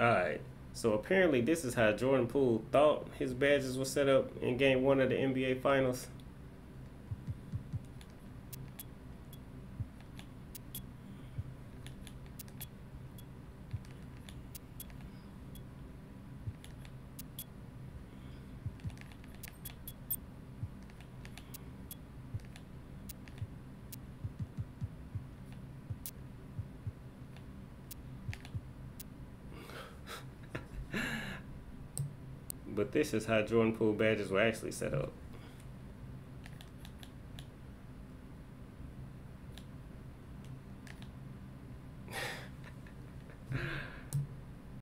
Alright, so apparently this is how Jordan Poole thought his badges were set up in game one of the NBA Finals. But this is how Jordan Poole badges were actually set up.